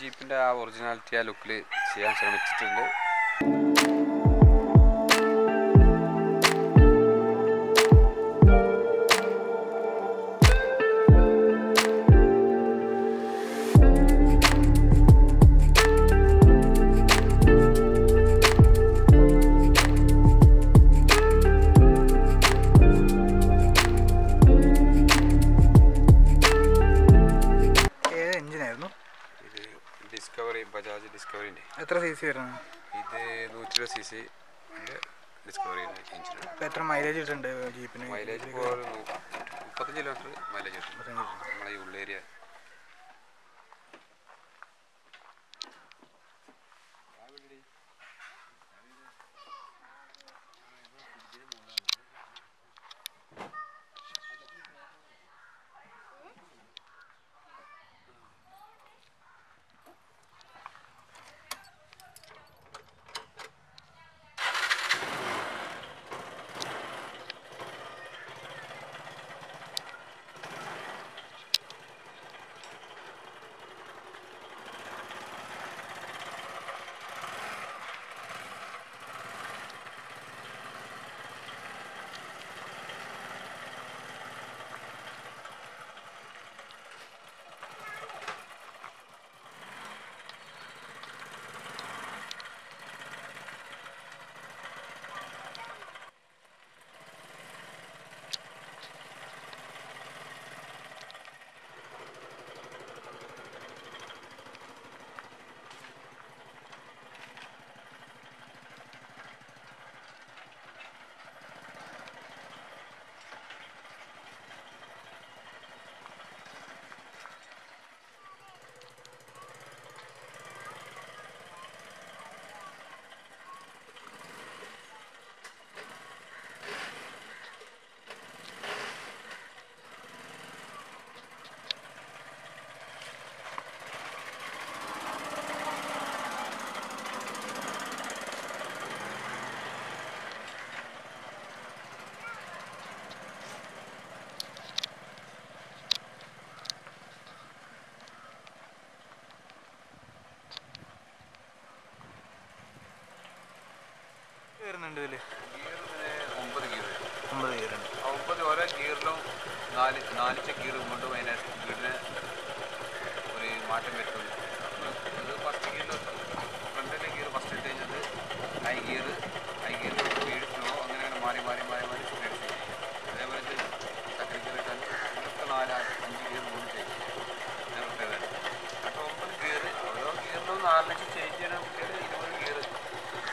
ജീപ്പിന്റെ ആ ഒറിജിനാലിറ്റി ആ ലുക്കിൽ ചെയ്യാൻ ശ്രമിച്ചിട്ടുണ്ട്. ബജാജ് ഡിസ്കവറിന്റെ. എത്ര സി സി വരുന്നത്? ഇത് നൂറ്റി ഇരുപത് സി സി ഡിസ്കവറി എത്ര മൈലേജ് കിട്ടുന്നുണ്ട് ജീപ്പിന്? മൈലേജ് മുപ്പത്തഞ്ച് കിലോമീറ്റർ മൈലേജ് കിട്ടും. നമ്മളെ ഈ ഉള്ളേരിയ വരുന്നുണ്ട് ഇതിൽ? ഒമ്പത് ഒമ്പത് ഓരോ ഗീറിലും നാല് നാലിച്ച ഗീർ കൊണ്ടും അതിനെ ഗിയറിന് ഒരു മാറ്റം വരുത്തുന്നു ഇത് ഫസ്റ്റ് ഗീറിൽ ഫ്രണ്ടിലെ ഗിയർ ഫസ്റ്റ് ഇട്ട് കഴിഞ്ഞിട്ട് ഹൈ ഗിയർ ഹൈ ഗിയറിൽ സ്ലോ അങ്ങനെ അങ്ങനെ മാറി മാറി മാറി മാറി സ്പീഡ് അതേപോലെ സെക്കൻഡ് ഗിയർ ഇട്ടാൽ ഇതൊക്കെ നാല് അഞ്ച് ഗിയർ മൂന്ന് പ്രത്യേകത അപ്പോൾ ഒമ്പത് ഗിയർ ഓരോ ഗിയറിലും നാലിനച്ച് ചേഞ്ച് ചെയ്യണം കുട്ടികൾ ഇരുപത് ഗിയർ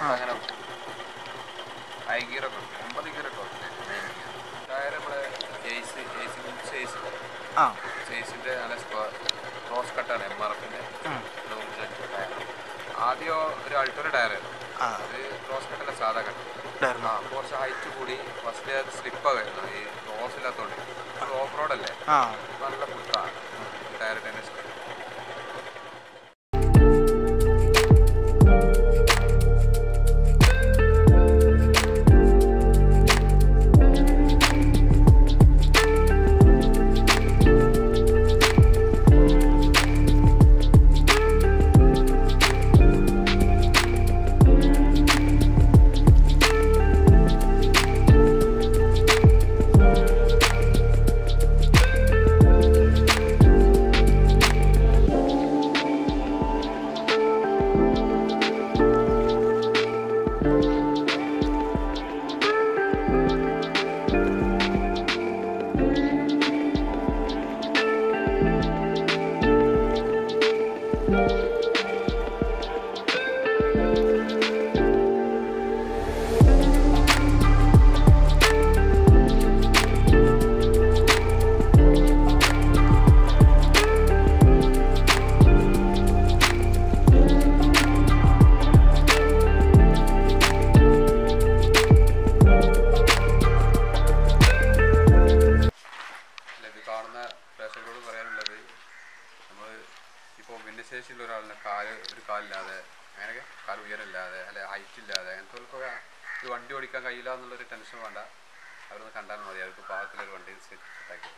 അങ്ങനെ ഹൈ ഗിയറൊക്കെ ഉണ്ട്. ഒമ്പത് ഗിയറൊക്കെ ഉണ്ട്. ടയർ നമ്മുടെ ജെയ്സ് ജെയ്സ് ഗുഡ് സൈസ് ആ. സൈസിന്റെ നല്ല ക്രോസ് കട്ടാണ് എം ആർ എഫിന്റെ ആദ്യം ഒരു അൾട്ടോയുടെ ടയറായിരുന്നു അത് ക്രോസ് കട്ടല്ല സാധാ കട്ട്. ആ കുറച്ച് ഹൈറ്റ് കൂടി. ഫസ്റ്റ് അത് സ്ലിപ്പായിരുന്നു ഈ ക്രോസ് ഇല്ലാത്തതുകൊണ്ട് ഓഫ് റോഡല്ലേ നല്ല പുട്ടാണ്. ടയർ ടെന്നീസ് കാൽ ഉയരമില്ലാതെ അല്ലെ ഹൈറ്റ് ഇല്ലാതെ അങ്ങനത്തെ ഒരു വണ്ടി ഓടിക്കാൻ കഴിയില്ല എന്നുള്ളൊരു ടെൻഷൻ വേണ്ട. അവരൊന്ന് കണ്ടാലും മതി അവർക്ക് പാകത്തിലൊരു വണ്ടി സെറ്റ് ആക്കി